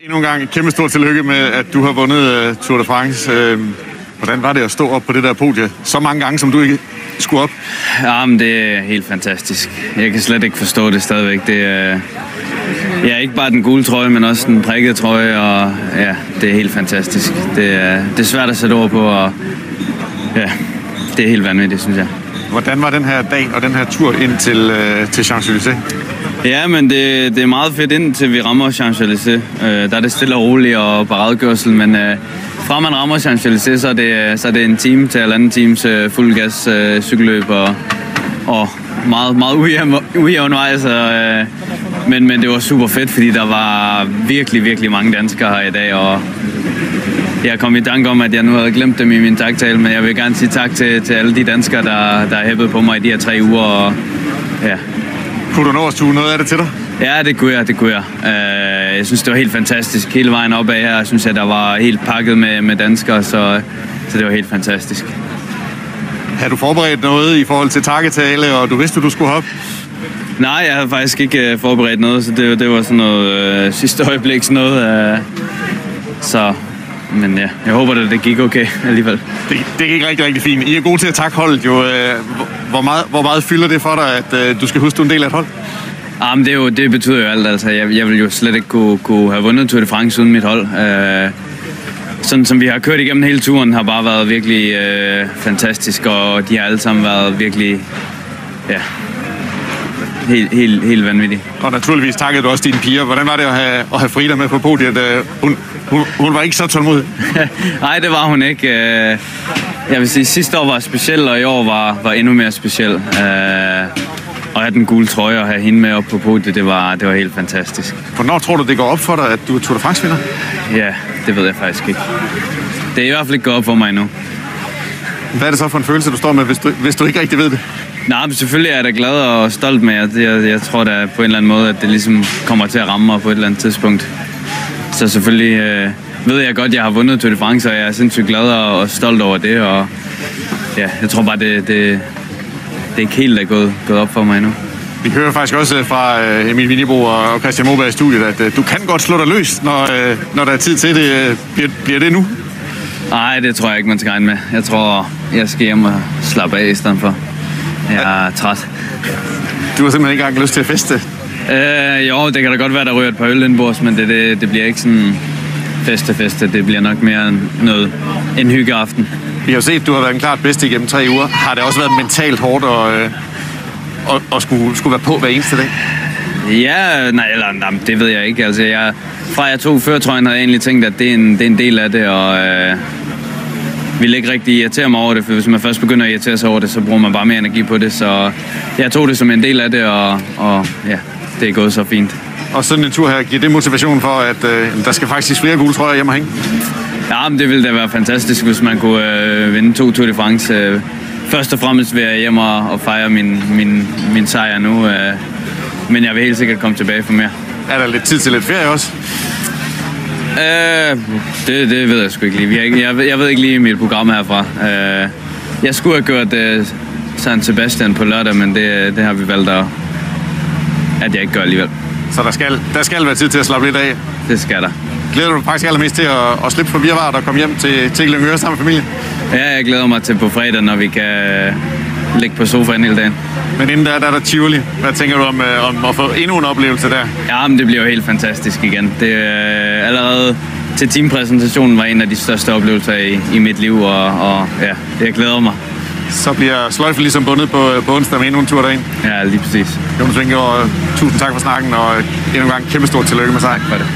Endnu en gang et kæmpe stort tillykke med, at du har vundet uh, Tour de France. Uh, hvordan var det at stå op på det der podie så mange gange, som du ikke skulle op? Jamen, det er helt fantastisk. Jeg kan slet ikke forstå det stadigvæk. Det er, ja, ikke bare den gule trøje, men også den prikkede trøje, og ja, det er helt fantastisk. Det er, det er svært at sætte ord på, og ja, det er helt vanvittigt, synes jeg. Hvordan var den her dag og den her tur ind til, øh, til Champs-Élysées? Ja, men det, det er meget fedt indtil vi rammer Champs-Élysées. Øh, der er det stille og roligt og paradekørsel, men øh, fra man rammer Champs-Élysées, så er det, så er det en time til halvanden times øh, fuld gas øh, cykelløb og, og meget, meget ujævn vej. Så, øh, men, men det var super fedt, fordi der var virkelig, virkelig mange danskere her i dag, og jeg kom i tanke om, at jeg nu havde glemt dem i min taktale, men jeg vil gerne sige tak til, til alle de danskere, der, der har hæppet på mig i de her tre uger. Og, ja, kunne du nå at suge noget af det til dig? Ja, det kunne jeg, det kunne jeg. Uh, jeg synes, det var helt fantastisk. Hele vejen op ad her, synes jeg, der var helt pakket med, med danskere, så, så det var helt fantastisk. Har du forberedt noget i forhold til takketale, og du vidste, du skulle op? Nej, jeg havde faktisk ikke uh, forberedt noget, så det, det var sådan noget uh, sidste øjeblik sådan noget. Uh, så, men ja, jeg håber, at det gik okay alligevel. Det, det gik rigtig, rigtig fint. I er gode til at takke holdet jo. Hvor meget, hvor meget fylder det for dig, at du skal huske, du er en del af et hold? Jamen, det, er jo, det betyder jo alt. Altså, jeg, jeg vil jo slet ikke kunne, kunne have vundet Tour de France uden mit hold. Uh, sådan som vi har kørt igennem hele turen, har bare været virkelig uh, fantastisk, og de har alle sammen været virkelig, ja, helt, helt, helt vanvittigt. Og naturligvis takkede du også dine piger. Hvordan var det at have, at have Frida med på podiet? Hun, hun, hun var ikke så tålmodig. Nej, det var hun ikke. Jeg vil sige, sidste år var speciel, og i år var, var endnu mere speciel. At have den gule trøje og have hende med op på podiet, det var, det var helt fantastisk. Hvornår tror du, det går op for dig, at du er Tour de France-vinder? Ja, det ved jeg faktisk ikke. Det er i hvert fald ikke gået op for mig endnu. Hvad er det så for en følelse, du står med, hvis du, hvis du ikke rigtig ved det? Nej, men selvfølgelig er jeg da glad og stolt med, at jeg, jeg tror da på en eller anden måde, at det ligesom kommer til at ramme mig på et eller andet tidspunkt. Så selvfølgelig øh, ved jeg godt, at jeg har vundet Tour de France, og jeg er sindssygt glad og, og stolt over det. Og ja, jeg tror bare, det, det, det er ikke helt er gået, gået op for mig endnu. Vi hører faktisk også fra øh, Emil Winnebo og Christian Moberg i studiet, at øh, du kan godt slå dig løs, når, når der er tid til det. Bliver, bliver det nu? Nej, det tror jeg ikke, man skal regne med. Jeg tror, jeg skal hjem og slappe af i stedet for. Jeg er træt. Du har simpelthen ikke engang lyst til at feste? Øh, jo, det kan da godt være, der ryger et par øl indenbords, men det, det, det bliver ikke sådan feste feste. Det bliver nok mere noget en hyggeaften. Vi har set, at du har været en klart bedste igennem tre uger. Har det også været mentalt hårdt at, øh, at, at skulle, skulle være på hver eneste dag? Ja, nej, eller, nej, det ved jeg ikke. Altså, jeg, fra jeg tog førtrøjen, havde jeg egentlig tænkt, at det er en, det er en del af det, og øh, ville ikke rigtig irritere mig over det, for hvis man først begynder at irritere sig over det, så bruger man bare mere energi på det. Så jeg tog det som en del af det, og, og ja, det er gået så fint. Og sådan en tur her, giver det motivation for, at øh, der skal faktisk flere gule trøjer hjemme og hænge? Ja, men det ville da være fantastisk, hvis man kunne øh, vinde to Tour de France. Øh, først og fremmest vil jeg hjem og, og fejre min, min, min sejr nu, øh, men jeg vil helt sikkert komme tilbage for mere. Er der lidt tid til lidt ferie også? Øh, det, det ved jeg sgu ikke lige. Jeg, jeg, jeg ved ikke lige mit program herfra. Øh, jeg skulle have gjort uh, San Sebastian på lørdag, men det, det har vi valgt at, at jeg ikke gør alligevel. Så der skal, der skal være tid til at slappe lidt af? Det skal der. Glæder du dig faktisk allermest til at, at slippe for virvaret og komme hjem til, til Lyngøre sammen med familien? Ja, jeg glæder mig til på fredag, når vi kan ligge på sofaen hele dagen. Men inden der, der er der Tivoli. Hvad tænker du om, øh, om at få endnu en oplevelse der? Ja, men det bliver jo helt fantastisk igen. Det er øh, allerede til teampræsentationen var en af de største oplevelser i, i mit liv, og, og ja, det jeg glæder mig. Så bliver sløjfen ligesom bundet på, på onsdag med endnu en tur derind. Ja, lige præcis. Jonas Vingegaard, tusind tak for snakken, og endnu en gang kæmpe stort tillykke med sig. For det.